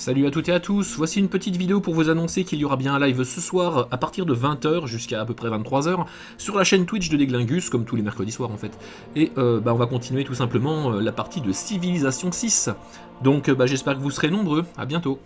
Salut à toutes et à tous, voici une petite vidéo pour vous annoncer qu'il y aura bien un live ce soir à partir de 20h jusqu'à à peu près 23h sur la chaîne Twitch de Deglingus, comme tous les mercredis soirs en fait. Et euh, bah, on va continuer tout simplement euh, la partie de Civilisation 6. Donc euh, bah, j'espère que vous serez nombreux, à bientôt